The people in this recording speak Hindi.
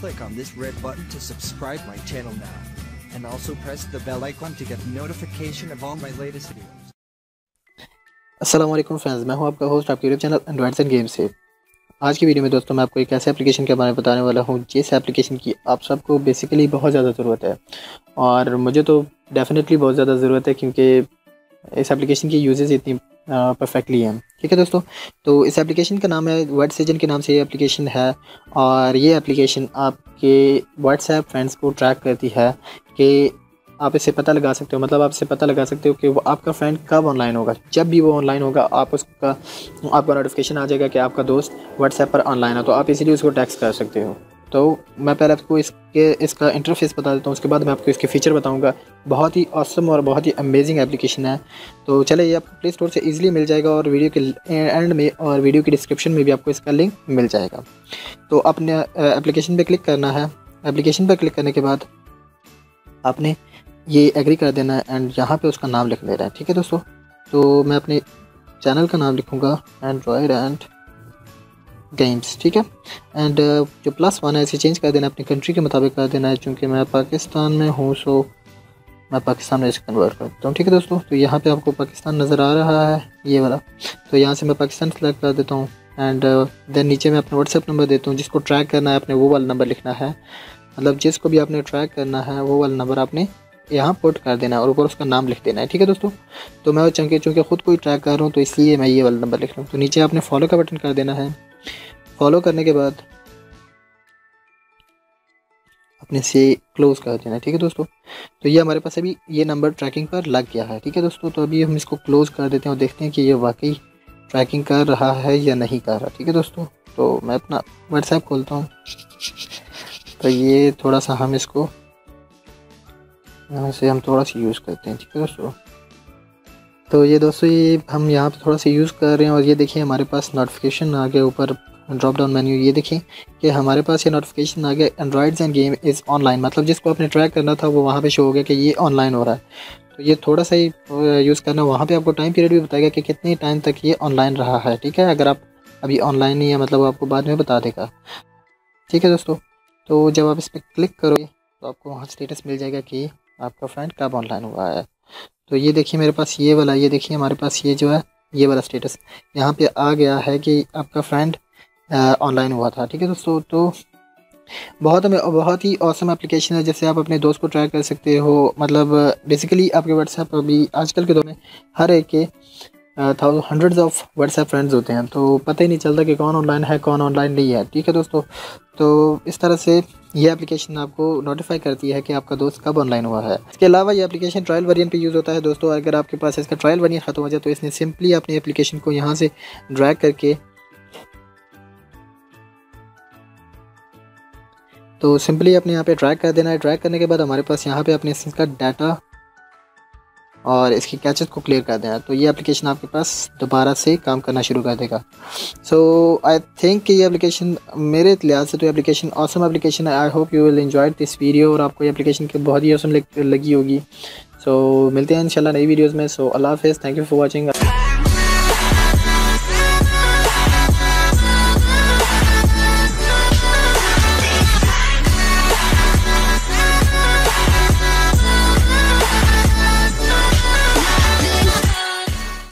click on this red button to subscribe my channel now. And also press the bell icon to get notification of all my latest videos. असलम फ्रेंड्स मैं हूँ आपका होस्ट आपके YouTube channel androids and game से आज की वीडियो में दोस्तों मैं आपको एक ऐसे एप्लीकेशन के बारे में बताने वाला हूँ, जिस एप्लीकेशन की आप सबको बेसिकली बहुत ज़्यादा ज़रूरत है और मुझे तो डेफिनेटली बहुत ज़्यादा ज़रूरत है, क्योंकि इस एप्लीकेशन की यूजेस इतनी परफेक्टली हैं। ठीक है दोस्तों तो इस एप्लीकेशन का नाम है वर्ड सीज़न के नाम से ये एप्लीकेशन है और ये एप्लीकेशन आपके व्हाट्सएप फ्रेंड्स को ट्रैक करती है कि आप इसे पता लगा सकते हो मतलब आप इससे पता लगा सकते हो कि वो आपका फ्रेंड कब ऑनलाइन होगा। जब भी वो ऑनलाइन होगा, आप उसका, आपका नोटिफिकेशन आ जाएगा कि आपका दोस्त व्हाट्सएप पर ऑनलाइन है तो आप इसीलिए उसको टैक्स कर सकते हो। तो मैं पहले आपको इसके, इसका इंटरफेस बता देता हूँ, उसके बाद मैं आपको इसके फ़ीचर बताऊँगा। बहुत ही औसम और बहुत ही अमेजिंग एप्लीकेशन है। तो चले ये आपको प्ले स्टोर से ईजिली मिल जाएगा और वीडियो के एंड में और वीडियो की डिस्क्रिप्शन में भी आपको इसका लिंक मिल जाएगा। तो अपने एप्लीकेशन पर क्लिक करना है। एप्लीकेशन पर क्लिक करने के बाद आपने ये एग्री कर देना है एंड यहाँ पे उसका नाम लिख देना है। ठीक है दोस्तों? तो मैं अपने चैनल का नाम लिखूँगा एंड्रॉयड एंड गेम्स ठीक है? एंड uh, जो प्लस वन है इसे चेंज कर देना अपनी कंट्री के मुताबिक कर देना है चूँकि मैं पाकिस्तान में हूँ सो मैं पाकिस्तान में इसे कन्वर्ट करता हूँ ठीक है दोस्तों? तो यहाँ पे आपको पाकिस्तान नज़र आ रहा है ये वाला। तो यहाँ से मैं पाकिस्तान सेलेक्ट कर देता हूँ एंड देन uh, नीचे मैं अपना व्हाट्सएप नंबर देता हूँ जिसको ट्रैक करना है आपने वो वाला नंबर लिखना है। मतलब जिसको भी आपने ट्रैक करना है वो वाला नंबर आपने यहाँ पुट कर देना है और ऊपर उसका नाम लिख देना है ठीक है दोस्तों? तो मैं चूँकि चूँकि ख़ुद कोई ट्रैक कर रहा हूँ तो इसलिए मैं ये वाला नंबर लिख रहा हूँ। तो नीचे आपने फॉलो का बटन कर देना है। फॉलो करने के बाद अपने से क्लोज कर देना है ठीक है दोस्तों? तो ये हमारे पास अभी ये नंबर ट्रैकिंग पर लग गया है, ठीक है दोस्तों? तो अभी हम इसको क्लोज कर देते हैं और देखते हैं कि ये वाकई ट्रैकिंग कर रहा है या नहीं कर रहा, ठीक है दोस्तों? तो मैं अपना व्हाट्सएप खोलता हूँ। तो ये थोड़ा सा हम इसको, यहाँ से हम थोड़ा सा यूज़ करते हैं, ठीक है दोस्तों? तो ये दोस्तों, ये हम यहाँ पे थोड़ा सा यूज़ कर रहे हैं और ये देखिए हमारे पास नोटिफिकेशन आ गया ऊपर ड्रॉप डाउन मेन्यू ये देखें कि हमारे पास ये नोटिफिकेशन आ गया androids and game is online मतलब जिसको आपने ट्रैक करना था, वो वहाँ पे शो हो गया कि ये ऑनलाइन हो रहा है। तो ये थोड़ा सा ही यूज़ करना, वहाँ पे आपको टाइम पीरियड भी बताएगा कि कितने टाइम तक ये ऑनलाइन रहा है, ठीक है? अगर आप अभी ऑनलाइन नहीं है मतलब आपको बाद में बता देगा। ठीक है दोस्तों तो जब आप इस पर क्लिक करोगे तो आपको वहाँ स्टेटस मिल जाएगा कि आपका फ्रेंड कब ऑनलाइन हुआ है। तो ये देखिए मेरे पास ये वाला, ये देखिए हमारे पास ये जो है, ये वाला स्टेटस यहाँ पे आ गया है कि आपका फ्रेंड ऑनलाइन हुआ था, ठीक है दोस्तों? तो बहुत हमें, बहुत ही औसम एप्लीकेशन है जैसे आप अपने दोस्त को ट्राई कर सकते हो। मतलब बेसिकली आपके व्हाट्सएप अभी आजकल के दौर में हर एक के thousand hundreds of WhatsApp friends होते हैं। तो पता ही नहीं चलता कि कौन ऑनलाइन है, कौन ऑनलाइन नहीं है, ठीक है दोस्तों? तो इस तरह से ये एप्लीकेशन आपको नोटिफाई करती है कि आपका दोस्त कब ऑनलाइन हुआ है। इसके अलावा ये एप्लीकेशन ट्रायल वेरिएंट पे यूज़ होता है दोस्तों। अगर आपके पास इसका ट्रायल वेरिएंट ख़त्म हो जाए तो इसने सिंपली अपनी एप्लीकेशन को यहाँ से ड्रैग करके तो सिंपली अपने यहाँ पे ट्रैक कर देना है। ट्रैक करने के बाद हमारे पास यहाँ पे अपने इसका डाटा और इसकी कैचेस को क्लियर कर देना तो ये एप्लीकेशन आपके पास दोबारा से काम करना शुरू कर देगा। सो आई थिंक ये एप्लीकेशन मेरे लिहाज से तो एप्लीकेशन ऑसम एप्लीकेशन है। I hope you will enjoy this video और आपको ये एप्लीकेशन की बहुत ही औसम लगी होगी। सो so, मिलते हैं इंशाल्लाह नई वीडियोज़ में। सो अल्लाह हाफ़ थैंक यू फॉर वॉचिंग